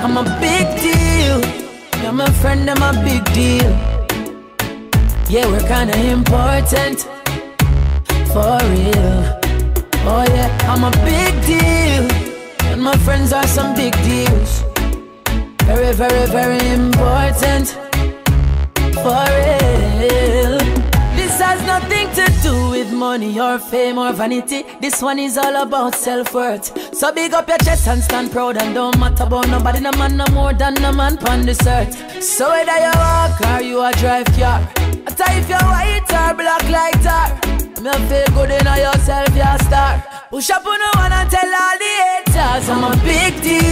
I'm a big deal. Yeah, my friend, I'm a big deal. Yeah, we're kinda important. For real. Oh yeah, I'm a big deal. And my friends are some big deals. Very, very, very important. Money or fame or vanity. This one is all about self-worth. So big up your chest and stand proud and don't matter about nobody. No man no more than no man on this earth. So whether you walk or you a drive car, I tell if you're white or black like tar. Me feel good in yourself, you're a star. Push up on the one and tell all the haters I'm a big deal.